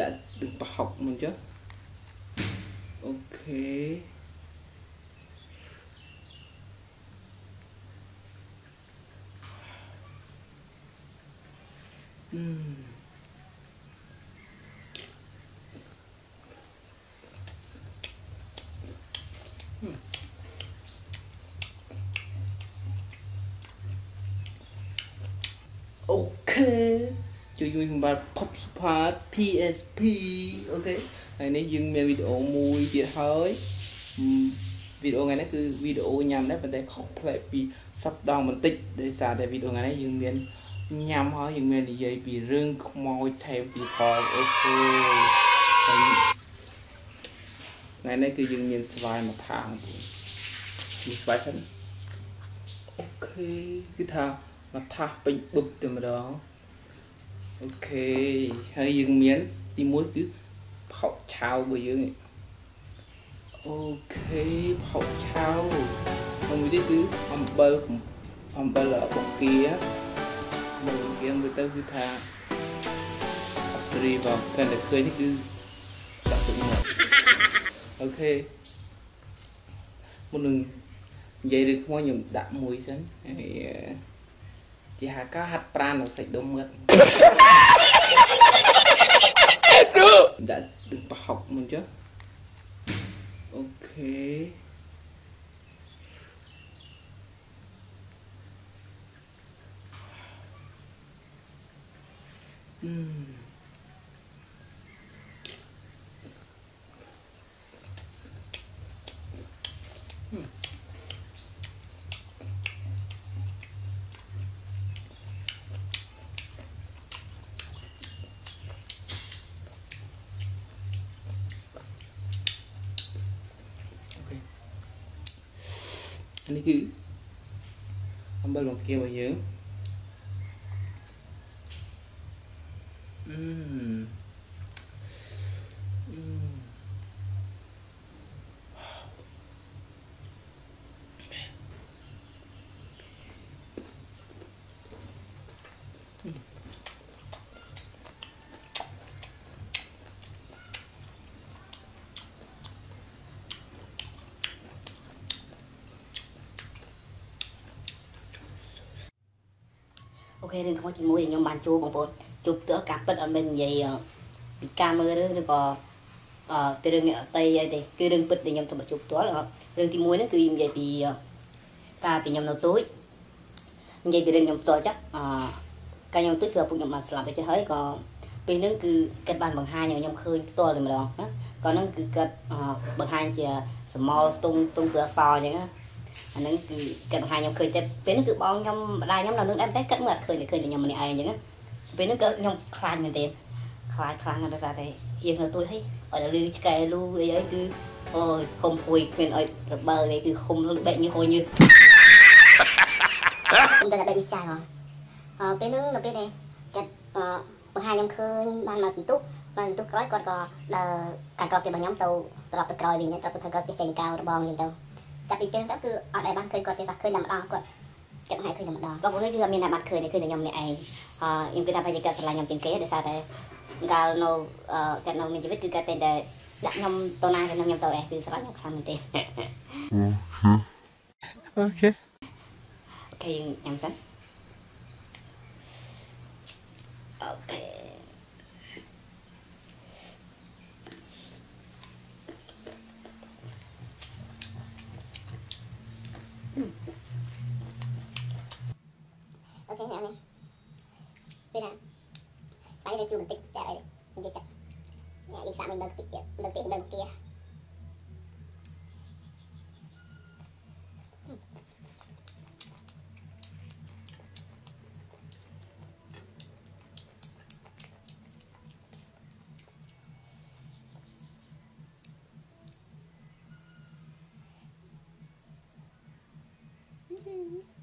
ដាក់ទឹកប្រហុកមកចុះអូខេអឺOK ជួយជួយសម្បត្តិ Pop Smart PSP អូខេហើយនេះយើងមានវីដេអូមួយទៀតហើយវីដេអូថ្ងៃនេះគឺវីដេអូញ៉ាំដែរប៉ុន្តែខុសប្លែកពីសប្តាហ៍បន្តិចដោយសារតែវីដេអូថ្ងៃនេះយើងមានញ៉ាំហើយយើងមាននិយាយពីរឿងខ្មោចថែមទៀតផង OK ហើយថ្ងៃនេះគឺយើងមានស្វាយមកថាងមានស្វាយសិនអូខេគឺថាមកថាសពេញបឹបតែម្ដង អូខេហើយយើងមានទី1គឺផោកឆៅរបស់យើងអូខេផោកឆៅហើយមួយទៀតគឺអំបិលអំបិលបង្គាមកបង្គាមើលទៅគឺថាអត់រីបងកាន់តែឃើញនេះគឺសាក់ទឹកមកអូខេមុននឹងនិយាយរឿងខ្មោចខ្ញុំដាក់មួយសិនហើយ ជាហៅកាហាត់ប្រាននៅសាច់ដុំមឹកគ្រូដាក់ទឹកប្រហុកមកចុះអូខេអឺ នេះគឺអំបិល បង្គារបស់យើងអឺអូខេរឿងខ្មោចទី1ដែលខ្ញុំបានជួបបងប្អូនជួបផ្ទាល់ការពិតអត់មែននិយាយពីការមើលរឿងឬក៏អឺពីរឿងអ្នកអតីអីទេគឺរឿងពិតដែលខ្ញុំទៅជួបផ្ទាល់រឿងទី1ហ្នឹងគឺនិយាយពីការពីខ្ញុំនៅទូចនិយាយពីរឿងខ្ញុំផ្ទាល់ចាស់អឺកាលខ្ញុំទូចគឺឪពុកខ្ញុំបានស្លាប់ទៅចេះហើយក៏ពេលហ្នឹងគឺគាត់បានបង្ហាញឲ្យខ្ញុំឃើញផ្ទាល់តែម្ដងណាក៏ហ្នឹងគឺគាត់បង្ហាញជាសមលស្ទងស្ទងគឺអសអញ្ចឹងណា អាហ្នឹងគឺគាត់បង្ហាញខ្ញុំឃើញតែពេលហ្នឹងគឺបងខ្ញុំម្ដាយខ្ញុំនៅនឹងដែរតែគាត់មើលអត់ឃើញតែឃើញតែខ្ញុំម្នាក់ឯងអញ្ចឹងពេលហ្នឹងក៏ខ្ញុំខ្លាចមែនទេខ្លាចខ្លាំងណាស់ដោយសារតែយើងនៅទួយហីអត់លឺឆ្កែលូអីអីគឺអូយហុំពួយគ្មានអុយរបើទេគឺហុំបែកញើសហួយញើសខ្ញុំទៅតែបែកញើសចាយហ៎អឺពេលហ្នឹងនៅពេលនេះគាត់អឺបង្ហាញខ្ញុំឃើញបានមកសន្ទុះបានសន្ទុះក្រោយគាត់ក៏ដើរកាន់ក្រោយពីរបស់ខ្ញុំទៅត្រឡប់ទៅក្រោយវិញត្រឡប់ទៅធ្វើគាត់ចេញក្រៅរបងវិញទៅ ចាប់ពីពេលទៅគឺអត់ដែលបានឃើញគាត់ទេសាឃើញតែម្ដងគាត់គាត់ឲ្យឃើញតែម្ដងបងប្អូនគឺអត់មានអ្នកបានឃើញទេឃើញតែខ្ញុំម្នាក់ឯងអឺខ្ញុំគិតថាប្រហែលជាគាត់ស្រឡាញ់ខ្ញុំជាងគេដោយសារតែកាលនៅគាត់នៅមានជីវិតគឺគាត់តែតែដាក់ខ្ញុំទៅណាទៅខ្ញុំទៅឯងគឺស្រឡាញ់ខ្ញុំខ្លាំងមែនទេ OK OK ញ៉ាំសិនអូខេអូខេ Woo!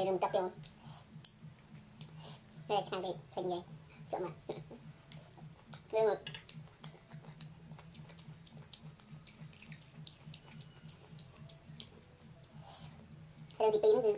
ហើយរឿងទឹកទៀតតែឆ្ងាញ់ពេកឃើញយេចុះមករឿងរឿងទី2ហ្នឹង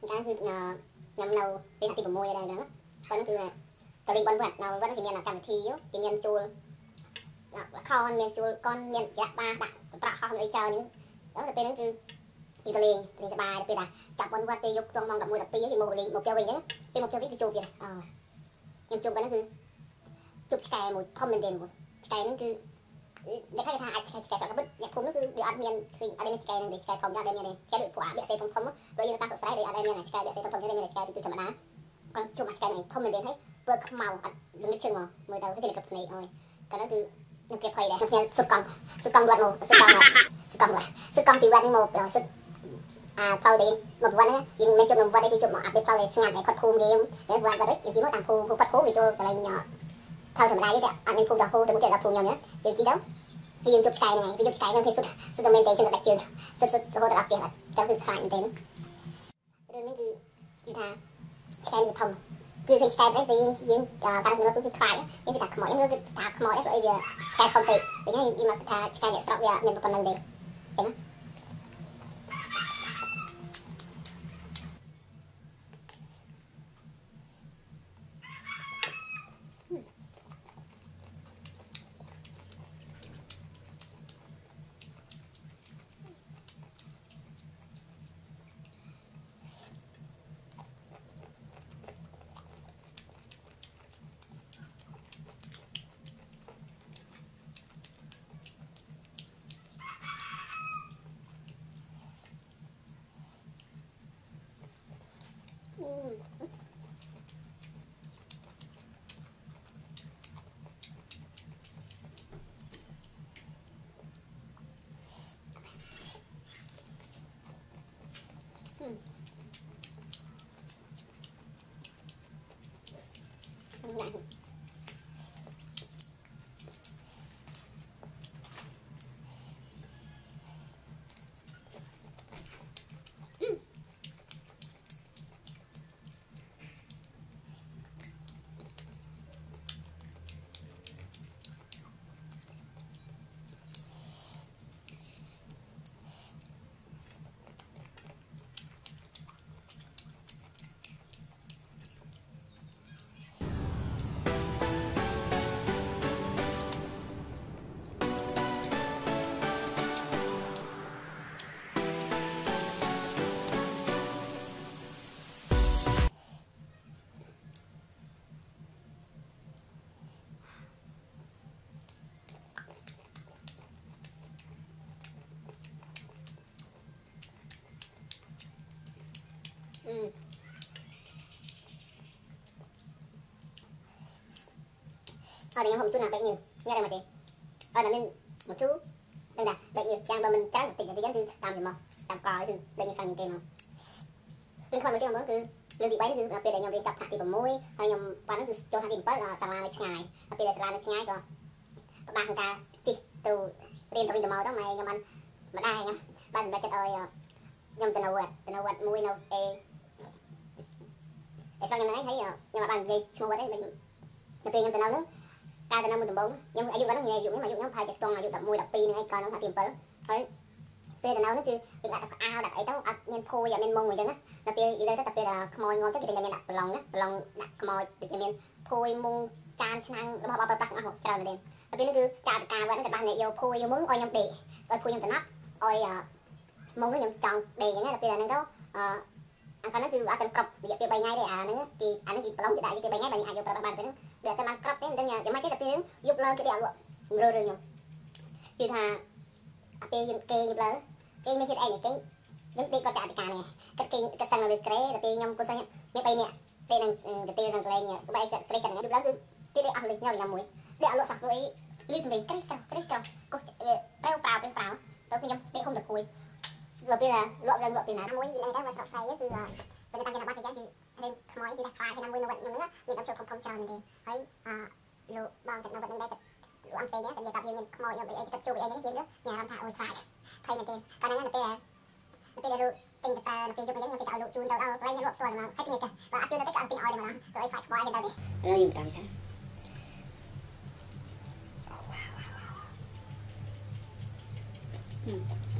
គឺកាលគឺខ្ញុំនៅពេលទី6ដែរហ្នឹងប៉ុន្តែគឺតលេងបនវត្តនៅវត្តគេមានកម្មវិធីគេ ពីទៅលេងលេងសប្បាយទៅពេលថាចាប់មុនវត្តពេលយប់ចុងម៉ោង11 12ហ្នឹងមកលេងមកគេវិញអញ្ចឹងពេលមកគេវិញគឺជួបទៀតអខ្ញុំជួបប៉ុណ្ណឹងគឺជួបឆ្កែមួយធំមែនទែនមួយឆ្កែហ្នឹងគឺអ្នកខ្លះគេថាអាចឆ្កែឆ្កែស្រុកកបិតអ្នកភូមិហ្នឹងគឺវាអត់មានឃើញអត់មានឆ្កែហ្នឹងទេឆ្កែធំដែរមានទេឆ្កែដូចពួកអាបាក់សេធំធំព្រោះយើងតាមសស្រ័យដូចអត់មានឆ្កែបាក់សេធំធំទេមានឆ្កែទីធម្មតាគាត់ជួបឆ្កែហ្នឹងធំមែនទេហើយពើខ្មៅអត់លឹកជើងមកមើលទៅគេគ្រប់គ្នាអើយកាលហ្នឹងគឺខ្ញុំគេភ័យដែរខ្ញុំសុកកង់សុកកង់រត់មកសុកកង់សុកកង់រត់សុកកង់ពីវត្តនេះមកប្រហែល អាផ្លូវដែលមកវត្តហ្នឹងយើងមិនជិតមកវត្តទេជិតមកអាពេលផ្លូវដែលស្ងាត់ឯគាត់ភូមិគេយើងវត្តវត្តយើងជិះមកតាមភូមិភូមិបាត់ភូមិវាចូលកន្លែងថៅធម្មតាទេអត់មានភូមិដល់ភូមិទៅមកគេដល់ភូមិខ្ញុំយើងជិះទៅពីយើងជប់ឆ្កែហ្នឹងពីជប់ឆ្កែហ្នឹងគឺសុទ្ធសុទ្ធតែមែនទេជិះដាក់ជើងសុទ្ធសុទ្ធរហូតដល់ផ្ទះបាត់តែគឺខ្លាចមែនទេរឿងនេះគឺគឺថាឆ្កែនេះធំគឺឃើញឆ្កែដែរតែយើងយើងការគំនិតគឺខ្លាចយើងគេថាខ្មោចយើងគឺថាខ្មោចព្រោះអីវាឆ្កែខំពេកអញ្ចឹងយើងមកថាឆ្កែអ្នកស្រុកវាមានប៉ុណ្្នឹងទេឃើញណា អត់ខ្ញុំហុំទូណាបែកញើញ៉ាំមកទេអត់តែមានមកជូដឹងថាបែកញើយ៉ាងបើមិនច្រើនតិចទៅយ៉ាងគឺតាមទៅមកតាមកគឺបែកញើខាងញើទេមករឿងខំមកទៀតមកគឺរឿងទី3គឺពេលដែលខ្ញុំរៀនចាប់ថ្នាក់ទី6ហើយខ្ញុំប៉ាហ្នឹងគឺចូលថ្នាក់ទី7សាលានៅឆ្ងាយហើយពេលដែលសាលានៅឆ្ងាយក៏ពិបាកក្នុងការជិះទៅ រៀនទៅវិញទៅមកទៅម៉ែខ្ញុំបានម្ដាយខ្ញុំបានសម្រេចចិត្តឲ្យខ្ញុំទៅនៅវត្តទៅនៅវត្តមួយនៅអេតែស្រុកខ្ញុំហ្នឹងហើយខ្ញុំអត់បាននិយាយឈ្មោះវត្តទេនៅពេលខ្ញុំទៅនៅហ្នឹងកាលទៅនៅមួយដំបងខ្ញុំអាយុគាត់ហ្នឹងអាយុខ្ញុំអាយុខ្ញុំប្រហែលជាខ្ទង់អាយុ11 12ហ្នឹងហើយកាលហ្នឹងថាទី7ហើយពេលទៅនៅហ្នឹងគឺគេដាក់ទឹកអាវដាក់អីទៅអត់មានភួយអត់មានមុងអញ្ចឹងណាដល់ពេលយីទៅតែពេលខ្មោចងំទៅគេតែមានដាក់ប្រឡងណាប្រឡងដាក់ខ្មោចដូចជាមានភួយមុងចានឆ្នាំងរបស់បបប្រាក់អស់ច្រើនមែនទេដល់ពេលនេះគឺចាតកាវត្តហ្នឹងគេបានអ្នកយកភួយយកមុងឲ្យខ្ញុំដេកឲ្យភួយខ្ញុំតំណប់ឲ្យមុងខ្ញុំចង់ដេកអញ្ចឹងដល់ពេលហ្នឹងទៅអឺអាកាលហ្នឹងគឺអត់ទាំងគ្រប់រយៈពេល3ថ្ងៃទេអាហ្នឹងគេអាហ្នឹងគេប្រឡងគេដាក់រយៈពេល3ថ្ងៃបើអាចយកប្រើប្រាស់បានទៅហ្នឹង វាអត់តែបានគ្រប់ទេមិនដឹងយ៉ាងម៉េចទេតែពេលហ្នឹងយប់ឡើងគេអត់លក់រើរើខ្ញុំគឺថាអាពេលយើងគេយប់ឡើងគេមានភាពអីនេះគេខ្ញុំដេកគាត់ចាត់ការហ្នឹងគាត់គេគាត់សឹងនៅលើក្រេដល់ពេលខ្ញុំគាត់សឹងមាន3នាក់ពេលហ្នឹងទៅពេលហ្នឹងកន្លែងបែកគាត់ក្រេគាត់ហ្នឹងយប់ឡើងគឺគេដេកអស់លេខខ្ញុំខ្ញុំមួយដេកអត់លក់សោះទៅអីលឺសំឡេងក្រេះក្រោះក្រេះក្រោះកុសប្រៅប្រៅប្រៅប្រៅទៅខ្ញុំដេកហុំតគួយដល់ពេលលក់ឡើងលក់ពេលណាមួយយីឡើងដែរមកស្រុកស្រីគឺពេលតាំងគេបាត់ទៅយ៉ាងគឺ លេងខ្មោចគេដាក់ខ្លាចក្នុងមួយនៅវត្តខ្ញុំហ្នឹងមានដល់ចូលខំខំច្រើនមែនទេហើយអលោកបងគាត់នៅវត្តហ្នឹងដែរលោកអង្គផ្សេងដែរតែនិយាយថាយើងមានខ្មោចអីអីគាត់ជួបអីហ្នឹងយើងមានអារម្មណ៍ថាអូយខ្លាចភ័យមែនទេកាលហ្នឹងទៅពេលទៅពេលដែលលោកចទិញទៅប្រើពេលយកមកយើងខ្ញុំទៅឲ្យលោកជូនទៅដល់កន្លែងអ្នកលក់ផ្ទាល់ហ្មងហើយទិញទៅបើអត់ជឿទៅក៏អត់ទិញឲ្យដែរហ្មងទៅឲ្យខ្វាយខ្វាយទៅទៅឥឡូវយើងតាមសាហើយ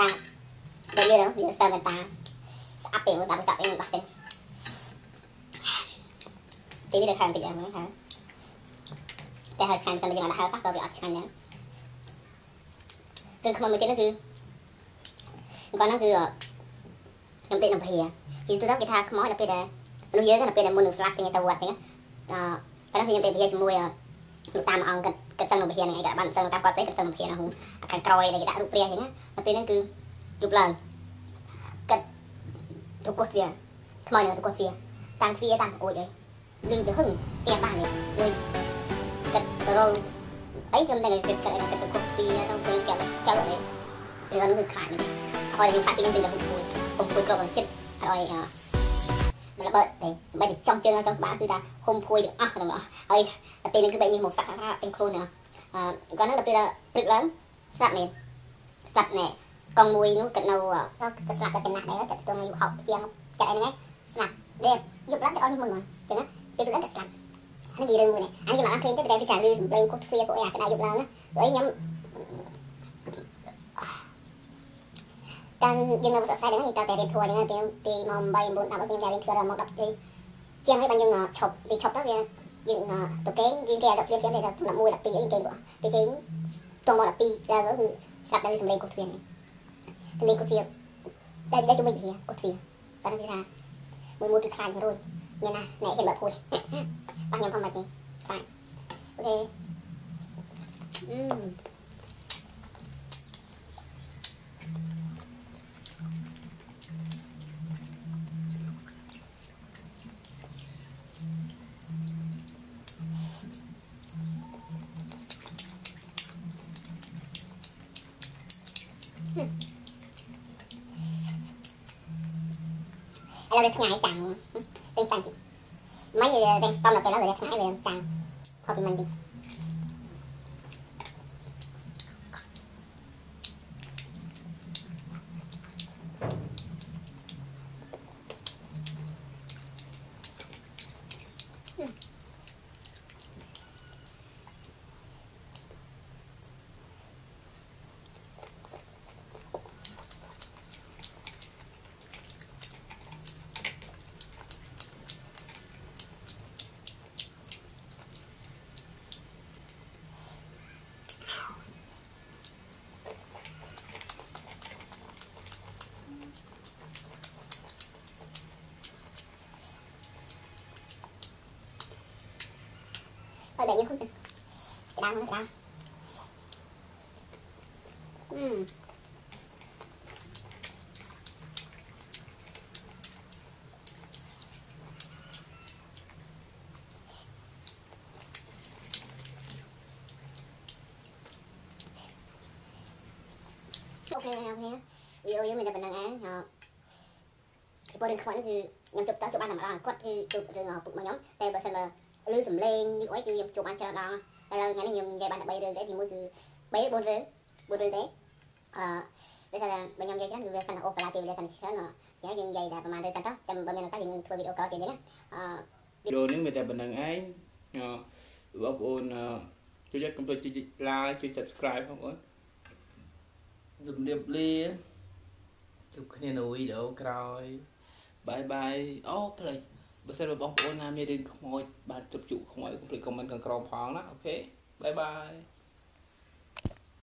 បន្តាដូចយើងវាសើបន្តាស្អាប់ពេលមើលតាបចាប់ឯងបោះចេញទីនេះដូចខាងតិចហ្នឹងហ่าតែហើយឆ្ងាញ់មិនយើងអត់ហើសោះក៏វាអត់ឆ្ងាញ់ដែររឿងខ្មុំមួយទៀតនោះគឺគាត់ហ្នឹងគឺខ្ញុំតិចនឹងព្រាជាទូទៅគេថាខ្មោចដល់ពេលដែលមនុស្សយើងដល់ពេលដែលមុននឹងស្លាប់គេទៅវត្តហ្នឹងអឺប៉ុន្តែខ្ញុំទៅព្រាជាមួយលោកតាមអង្គគាត់ គាត់សឹងនឹងព្រាហ្នឹងឯងគាត់បានសឹងតាមគាត់ទេគាត់សឹងនឹងព្រាហ្នឹងខាងក្រោយដែលគេដាក់រូបព្រាអញ្ចឹងណាដល់ពេលហ្នឹងគឺយប់ឡើងកាត់ទៅកោះទ្វារថ្មនឹងទៅកោះទ្វារតាមទ្វារតាមអូយអីលឺទៅហឹងផ្ទះបាននេះលុយកាត់ទៅរងអីខ្ញុំតែកាត់កាត់កាត់ទៅកោះទ្វារទៅទៅកាត់កាត់អីគឺនោះគឺខ្លាចនេះហើយខ្ញុំខាត់ទីខ្ញុំទៅហុំពួយហុំពួយគ្រប់អញ្ចិត្តហើយអឺ មិនបើទេសម្បត្តិចង់ជើងចង់ក្បាលគឺថាហុំពួយទាំងអស់ទាំងអស់ហើយតែពេលនេះគឺបែកញឹមមកសាក់សាក់ពេញខ្លួនអឺគាត់ហ្នឹងដល់ពេលព្រឹកឡើងស្លាប់មែនស្លាប់ណែកងមួយនោះគាត់នៅគាត់ស្លាប់តែចំណាស់ដែរគាត់ទៅអាយុ60ជាងចាក់អីហ្នឹងស្លាប់ដែរយប់ឡើងគាត់អស់នេះមុនមកចឹងណាពេលឡើងគាត់ស្លាប់ហើយនិយាយរឿងមួយនេះអញខ្ញុំអត់ឃើញទេតែគេចាលឺសំឡេងកោះទ្វារកោះអីអាក្តៅយប់ឡើងណាព្រោះខ្ញុំ តាំងយើងនៅសរសៃហ្នឹងយើងតតែរៀនធួរចឹងពេលពីម៉ោង8 9 10ខ្ញុំតែរៀនធួរដល់ម៉ោង10ទីជាងហើយបានយើងឈប់ពីឈប់ទៅវាយើងទៅគេងយើងគេដល់ព្រៀបព្រៀបទៅដល់1 12អីគេទៅពីគេងតមក12ដល់គឺស្រាប់តែសំឡេងកោះទ្វារនេះសំឡេងកោះទ្វារតែតែជាមួយព្រាកោះទ្វារបានគេថាមួយមួយគឺខ្លាចរួចមានណាអ្នកគេបើភួយបាទខ្ញុំផងមកទេអូខេអឺ ឥឡូវវាថ្ងៃចាំងទាំងចាំងមិនទាំងស្តំដល់ពេលដល់វាថ្ងៃវាចាំងខុសពីមិនតិច Thôi để như không Cái đau nó cái đau Ừm ok ok video យើងមានតែប៉ុ ណ្្នឹងឯងចំពោះរឿងខ្មោចនេះគឺខ្ញុំជប់តើជប់បានតែម្ដងគាត់គឺជប់រឿងឪពុកមកខ្ញុំតែបើសិនបើ ឮសំឡេងនេះអីគឺខ្ញុំជប់បានច្រើនដងតែឥឡូវថ្ងៃនេះខ្ញុំនិយាយបានតែ3រឿងទេទីមួយគឺ3 4រឿង4រឿងទេអឺដូចថាបើខ្ញុំនិយាយច្រើនគឺវាកាន់តែអូបឡាពីវេលាកាន់តែច្រើនអញ្ចឹងយើងនិយាយតែប្រហែលរឿងកាន់តោះចាំបើមានឱកាសយើងធ្វើវីដេអូក្រោយទៀតណាអឺវីដេអូនេះមានតែប៉ុណ្្នឹងឯងអឺបងប្អូនអឺជួយកុំភ្លេចចុច like ជួយ subscribe បងប្អូនជំរាបលាជួបគ្នានៅវីដេអូក្រោយបាយបាយអូផ្លេច បើសិនបើបងប្អូនណាមានរឿងខ្មោចបានជប់ជក់ខ្មោចកុំភ្លេច comment ខាងក្រោមផងណាអូខេបាយបាយ